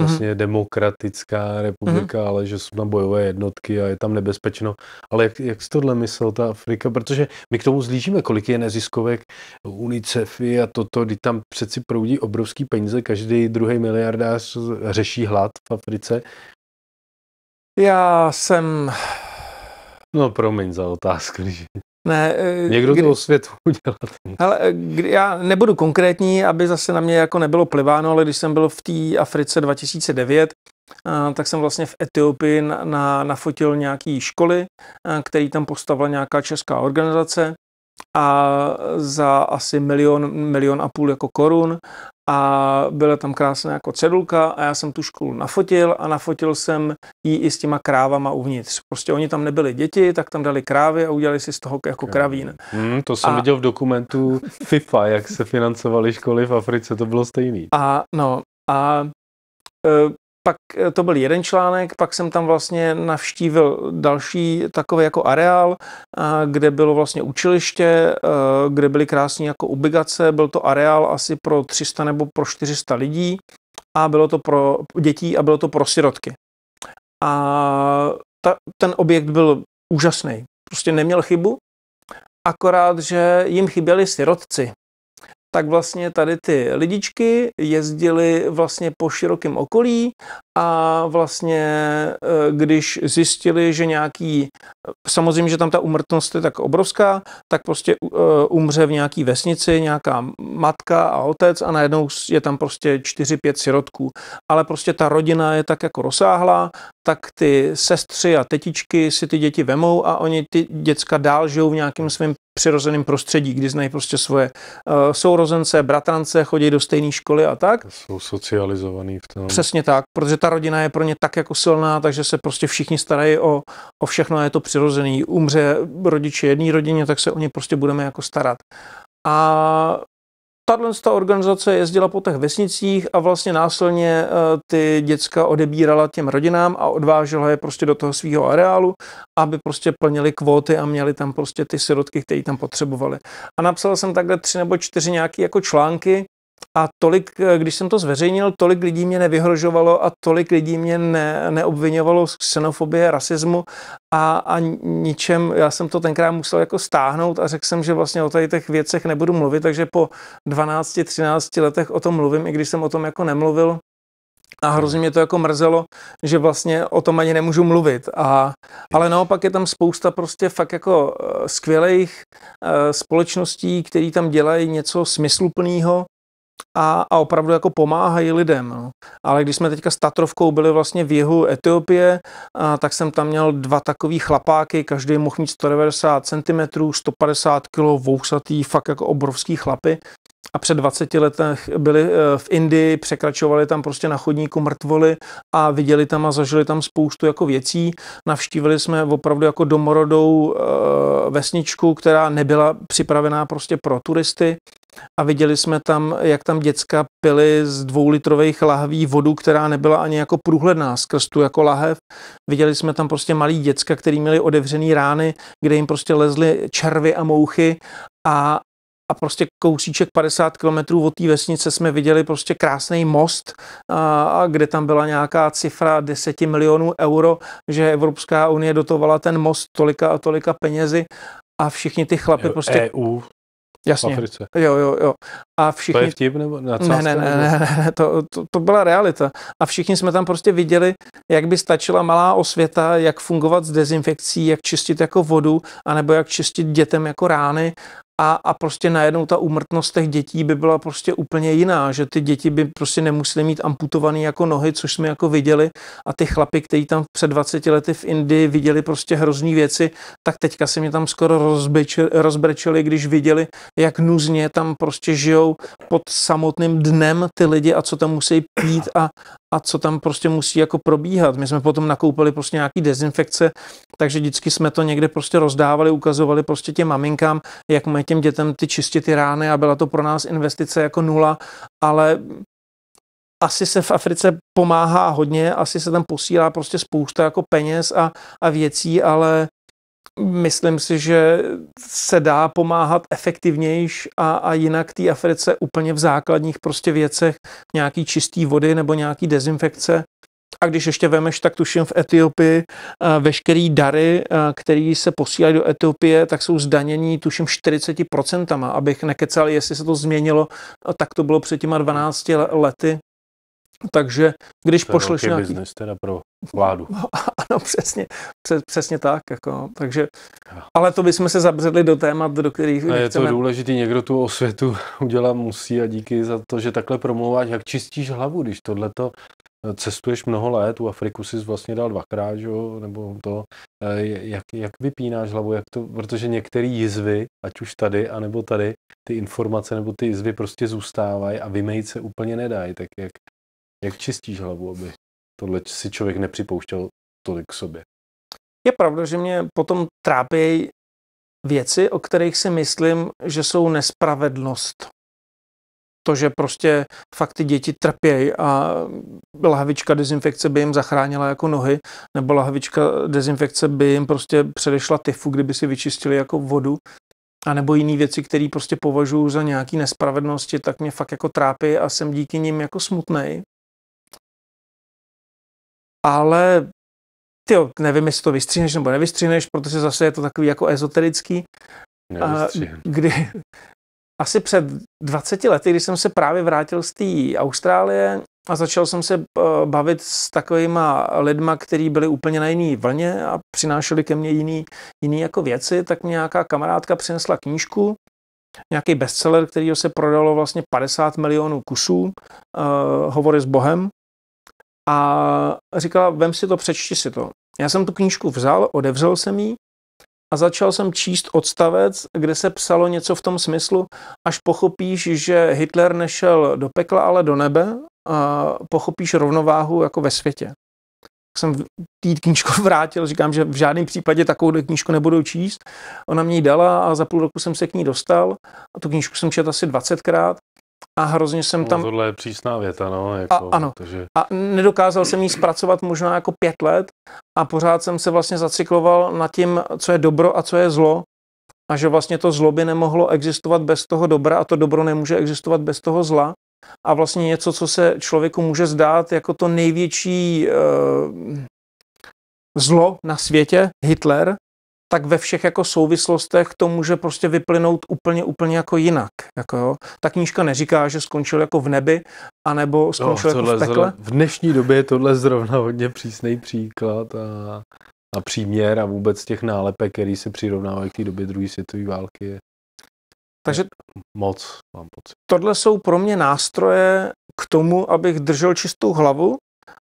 vlastně mm-hmm. demokratická republika, mm-hmm. ale že jsou tam bojové jednotky a je tam nebezpečno. Ale jak, jak jsi tohle myslel, ta Afrika? Protože my k tomu zlížíme, kolik je neziskovek, UNICEFy a toto, kdy tam přeci proudí obrovský peníze, každý druhý miliardář řeší hlad v Africe. Já jsem... No promiň za otázku. Když... Ne, eh, Někdo kdy, to osvětu udělat. Hele, kdy, já nebudu konkrétní, aby zase na mě jako nebylo pliváno, ale když jsem byl v té Africe 2009, a, tak jsem vlastně v Etiopii na, na, nafotil nějaký školy, a, který tam postavila nějaká česká organizace a za asi milion, milion a půl jako korun a byla tam krásná jako cedulka a já jsem tu školu nafotil a nafotil jsem ji i s těma krávama uvnitř. Prostě oni tam nebyli děti, tak tam dali krávy a udělali si z toho jako kravín. Hmm, to jsem a... viděl v dokumentu FIFA, jak se financovaly školy v Africe, to bylo stejný. A no, a e, pak eh, to byl jeden článek, pak jsem tam vlastně navštívil další takový jako areál, kde bylo vlastně učiliště, eh, kde byly krásné jako ubigace, byl to areál asi pro 300 nebo pro 400 lidí a bylo to pro dětí a bylo to pro sirotky. A ta, ten objekt byl úžasný, prostě neměl chybu, akorát, že jim chyběli sirotci tak vlastně tady ty lidičky jezdili vlastně po širokém okolí a vlastně e, když zjistili, že nějaký, samozřejmě, že tam ta umrtnost je tak obrovská, tak prostě e, umře v nějaký vesnici nějaká matka a otec a najednou je tam prostě čtyři, pět sirotků. Ale prostě ta rodina je tak jako rozsáhlá, tak ty sestři a tetičky si ty děti vemou a oni ty děcka dál žijou v nějakém svém přirozeném prostředí, kdy znají prostě svoje uh, sourozence, bratrance, chodí do stejné školy a tak. Jsou socializovaný v tom. Přesně tak, protože ta rodina je pro ně tak jako silná, takže se prostě všichni starají o, o všechno a je to přirozený. Umře rodiče jedné rodině, tak se o ně prostě budeme jako starat. A tahle ta organizace jezdila po těch vesnicích a vlastně následně eh, ty děcka odebírala těm rodinám a odvážela je prostě do toho svého areálu, aby prostě plnili kvóty a měli tam prostě ty sirotky, které tam potřebovali. A napsal jsem takhle tři nebo čtyři nějaké jako články, a tolik, eh, když jsem to zveřejnil, tolik lidí mě nevyhrožovalo a tolik lidí mě ne, neobvinovalo z xenofobie, rasismu a, a ničem. Já jsem to tenkrát musel jako stáhnout a řekl jsem, že vlastně o tady těch věcech nebudu mluvit, takže po 12-13 letech o tom mluvím, i když jsem o tom jako nemluvil. A hrozně mě to jako mrzelo, že vlastně o tom ani nemůžu mluvit. A, ale naopak je tam spousta prostě fakt jako eh, skvělých uh, společností, které tam dělají něco smysluplného a, a opravdu jako pomáhají lidem. No. Ale když jsme teďka s Tatrovkou byli vlastně v jihu Etiopie, a, tak jsem tam měl dva takový chlapáky, každý mohl mít 190 cm, 150 kg, vousatý, fakt jako obrovský chlapy. A před 20 letech byli eh, v Indii, překračovali tam prostě na chodníku mrtvoly a viděli tam a zažili tam spoustu jako věcí. Navštívili jsme opravdu jako domorodou e, vesničku, která nebyla připravená prostě pro turisty a viděli jsme tam, jak tam děcka pili z dvoulitrových lahví vodu, která nebyla ani jako průhledná skrz tu jako lahev. Viděli jsme tam prostě malí děcka, který měli otevřený rány, kde jim prostě lezly červy a mouchy a, a prostě kousíček 50 kilometrů od té vesnice jsme viděli prostě krásný most, a, a kde tam byla nějaká cifra 10 milionů euro, že Evropská unie dotovala ten most tolika a tolika penězi a všichni ty chlapy prostě... EU Jasně. V Africe. Jo, jo, jo. A všichni... To je vtip nebo ne, ne, ne, ne, ne, to, to, to byla realita. A všichni jsme tam prostě viděli, jak by stačila malá osvěta, jak fungovat s dezinfekcí, jak čistit jako vodu, anebo jak čistit dětem jako rány a, a prostě najednou ta úmrtnost těch dětí by byla prostě úplně jiná, že ty děti by prostě nemusely mít amputované jako nohy, což jsme jako viděli a ty chlapy, kteří tam před 20 lety v Indii viděli prostě hrozný věci, tak teďka se mě tam skoro rozbrečeli, když viděli, jak nuzně tam prostě žijou pod samotným dnem ty lidi a co tam musí pít a, a co tam prostě musí jako probíhat. My jsme potom nakoupili prostě nějaký dezinfekce, takže vždycky jsme to někde prostě rozdávali, ukazovali prostě těm maminkám, jak mají těm dětem ty čistit ty rány a byla to pro nás investice jako nula, ale asi se v Africe pomáhá hodně, asi se tam posílá prostě spousta jako peněz a, a věcí, ale myslím si, že se dá pomáhat efektivnějš a, a jinak té Africe úplně v základních prostě věcech nějaký čistý vody nebo nějaký dezinfekce. A když ještě vemeš, tak tuším v Etiopii veškerý dary, které se posílají do Etiopie, tak jsou zdanění tuším 40%, abych nekecal, jestli se to změnilo, tak to bylo před těma 12 lety, takže když to pošleš je nějaký... business teda pro vládu. ano, přesně, přes, přesně tak. Jako, takže, ale to bychom se zabředli do témat, do kterých a je to důležité, někdo tu osvětu udělat musí a díky za to, že takhle promluváš, jak čistíš hlavu, když tohleto eh, cestuješ mnoho let, tu Afriku si vlastně dal dvakrát, že? nebo to, eh, jak, jak vypínáš hlavu, jak to, protože některé jizvy, ať už tady, anebo tady, ty informace nebo ty jizvy prostě zůstávají a vymejit se úplně nedají, tak jak, jak čistíš hlavu, aby tohle si člověk nepřipouštěl tolik k sobě? Je pravda, že mě potom trápí věci, o kterých si myslím, že jsou nespravedlnost. To, že prostě fakt ty děti trpějí a lahvička dezinfekce by jim zachránila jako nohy, nebo lahvička dezinfekce by jim prostě předešla tyfu, kdyby si vyčistili jako vodu, a nebo jiné věci, které prostě považuji za nějaký nespravedlnosti, tak mě fakt jako trápí a jsem díky nim jako smutnej ale ty nevím, jestli to vystříneš nebo nevystříneš, protože zase je to takový jako ezoterický. Kdy asi před 20 lety, když jsem se právě vrátil z té Austrálie a začal jsem se eh, bavit s takovýma lidma, kteří byli úplně na jiný vlně a přinášeli ke mně jiný, jiný jako věci, tak mě nějaká kamarádka přinesla knížku, nějaký bestseller, který se prodalo vlastně 50 milionů kusů, uh, Hovory s Bohem, a říkala, vem si to, přečti si to. Já jsem tu knížku vzal, odevřel jsem ji a začal jsem číst odstavec, kde se psalo něco v tom smyslu, až pochopíš, že Hitler nešel do pekla, ale do nebe, a pochopíš rovnováhu jako ve světě. Jsem tý knížku vrátil, říkám, že v žádném případě takovou knížku nebudu číst. Ona mě ji dala a za půl roku jsem se k ní dostal. A tu knížku jsem četl asi 20krát a hrozně jsem tam... No, tohle je přísná věta, no. Jako, a, ano. Protože... A nedokázal jsem jí zpracovat možná jako pět let a pořád jsem se vlastně zacykloval nad tím, co je dobro a co je zlo. A že vlastně to zlo by nemohlo existovat bez toho dobra a to dobro nemůže existovat bez toho zla. A vlastně něco, co se člověku může zdát jako to největší uh, zlo na světě, Hitler, tak ve všech jako souvislostech to může prostě vyplynout úplně, úplně jako jinak. Jako jo. Ta knížka neříká, že skončil jako v nebi, anebo skončil no, jako v pekle. v dnešní době je tohle zrovna hodně přísný příklad a, a příměr a vůbec těch nálepek, který se přirovnávají k té době druhé světové války. Je, Takže moc, mám pocit. Tohle jsou pro mě nástroje k tomu, abych držel čistou hlavu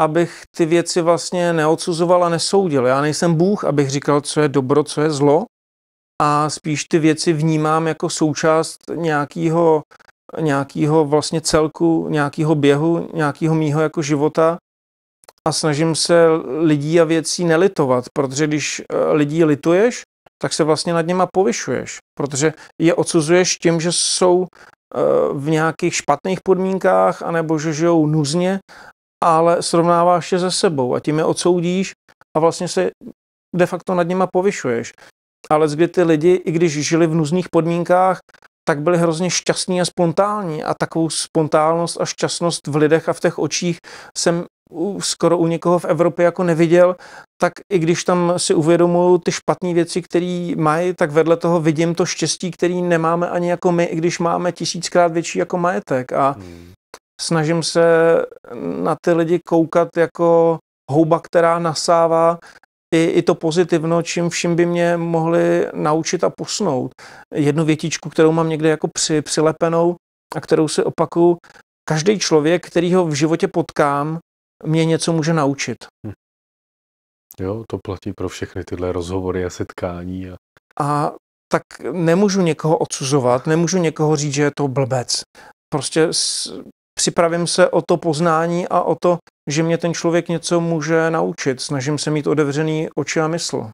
abych ty věci vlastně neodsuzoval a nesoudil. Já nejsem Bůh, abych říkal, co je dobro, co je zlo, a spíš ty věci vnímám jako součást nějakého nějakého vlastně celku, nějakého běhu, nějakého mýho jako života. A snažím se lidí a věcí nelitovat, protože když eh, lidí lituješ, tak se vlastně nad něma povyšuješ, protože je odsuzuješ tím, že jsou eh, v nějakých špatných podmínkách, anebo že žijou nuzně ale srovnáváš je se sebou a tím je odsoudíš a vlastně se de facto nad nima povyšuješ. Ale kdy ty lidi, i když žili v nuzných podmínkách, tak byli hrozně šťastní a spontánní a takovou spontánnost a šťastnost v lidech a v těch očích jsem skoro u někoho v Evropě jako neviděl, tak i když tam si uvědomuju ty špatné věci, které mají, tak vedle toho vidím to štěstí, který nemáme ani jako my, i když máme tisíckrát větší jako majetek. A hmm snažím se na ty lidi koukat jako houba, která nasává i, i to pozitivno, čím vším by mě mohli naučit a posnout. Jednu větičku, kterou mám někde jako při, přilepenou a kterou si opakuju, každý člověk, který ho v životě potkám, mě něco může naučit. Hm. Jo, to platí pro všechny tyhle rozhovory a setkání. A... a tak nemůžu někoho odsuzovat, nemůžu někoho říct, že je to blbec. Prostě připravím se o to poznání a o to, že mě ten člověk něco může naučit. Snažím se mít otevřený oči a mysl.